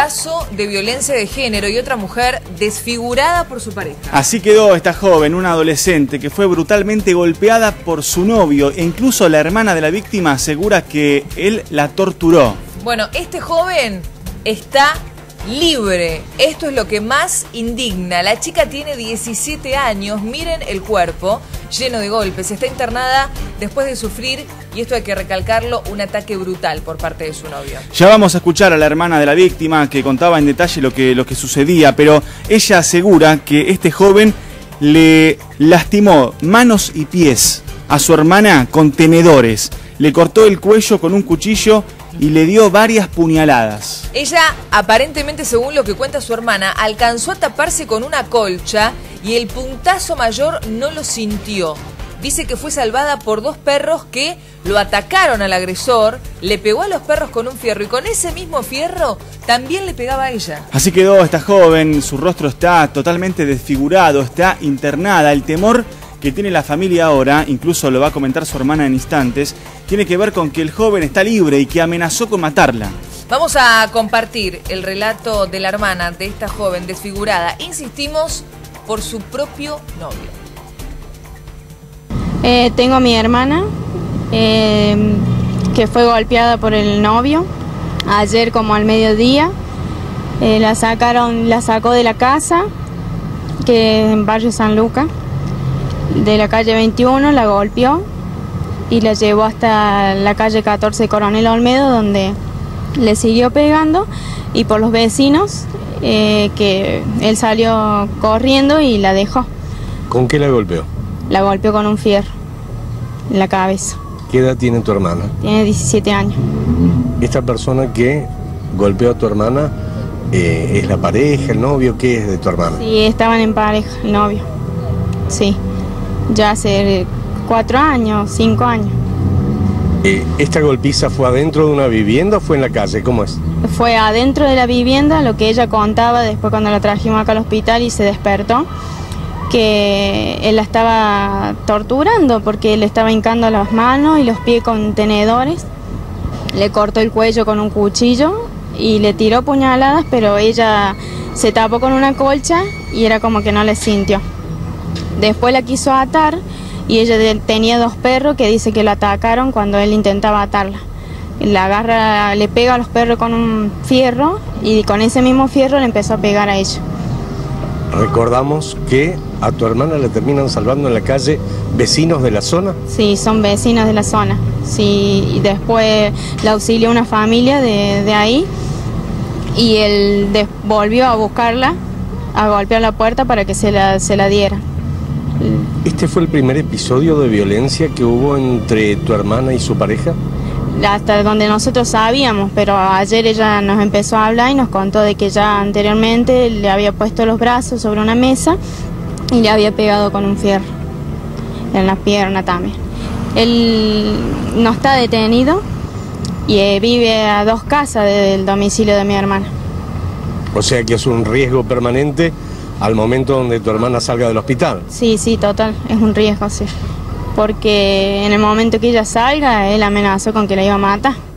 caso de violencia de género y otra mujer desfigurada por su pareja. Así quedó esta joven, una adolescente, que fue brutalmente golpeada por su novio e incluso la hermana de la víctima asegura que él la torturó. Bueno, este joven está libre. Esto es lo que más indigna. La chica tiene 17 años, miren el cuerpo lleno de golpes. Está internada después de sufrir, y esto hay que recalcarlo, un ataque brutal por parte de su novio. Ya vamos a escuchar a la hermana de la víctima que contaba en detalle lo que, lo que sucedía, pero ella asegura que este joven le lastimó manos y pies a su hermana con tenedores, le cortó el cuello con un cuchillo y le dio varias puñaladas. Ella, aparentemente, según lo que cuenta su hermana, alcanzó a taparse con una colcha y el puntazo mayor no lo sintió. Dice que fue salvada por dos perros que lo atacaron al agresor, le pegó a los perros con un fierro y con ese mismo fierro también le pegaba a ella. Así quedó esta joven, su rostro está totalmente desfigurado, está internada. El temor que tiene la familia ahora, incluso lo va a comentar su hermana en instantes, tiene que ver con que el joven está libre y que amenazó con matarla. Vamos a compartir el relato de la hermana de esta joven desfigurada. Insistimos por su propio novio. Eh, tengo a mi hermana eh, que fue golpeada por el novio ayer como al mediodía. Eh, la sacaron, la sacó de la casa, que es en barrio San Lucas, de la calle 21, la golpeó y la llevó hasta la calle 14 Coronel Olmedo, donde le siguió pegando y por los vecinos que él salió corriendo y la dejó. ¿Con qué la golpeó? La golpeó con un fierro en la cabeza. ¿Qué edad tiene tu hermana? Tiene 17 años. ¿Esta persona que golpeó a tu hermana eh, es la pareja, el novio? ¿Qué es de tu hermana? Sí, estaban en pareja, el novio. Sí, ya hace cuatro años, cinco años. Eh, ¿Esta golpiza fue adentro de una vivienda o fue en la calle? ¿Cómo es? Fue adentro de la vivienda, lo que ella contaba después cuando la trajimos acá al hospital y se despertó, que él la estaba torturando porque le estaba hincando las manos y los pies con tenedores, le cortó el cuello con un cuchillo y le tiró puñaladas, pero ella se tapó con una colcha y era como que no le sintió. Después la quiso atar y ella tenía dos perros que dice que la atacaron cuando él intentaba atarla. La agarra, le pega a los perros con un fierro y con ese mismo fierro le empezó a pegar a ella. Recordamos que a tu hermana le terminan salvando en la calle vecinos de la zona. Sí, son vecinos de la zona. Sí, y después la auxilió una familia de, de ahí y él volvió a buscarla, a golpear la puerta para que se la, se la diera. ¿Este fue el primer episodio de violencia que hubo entre tu hermana y su pareja? Hasta donde nosotros sabíamos, pero ayer ella nos empezó a hablar y nos contó de que ya anteriormente le había puesto los brazos sobre una mesa y le había pegado con un fierro en la pierna también. Él no está detenido y eh, vive a dos casas del domicilio de mi hermana. O sea que es un riesgo permanente al momento donde tu hermana salga del hospital. Sí, sí, total, es un riesgo, sí. Porque en el momento que ella salga, él amenazó con que la iba a matar.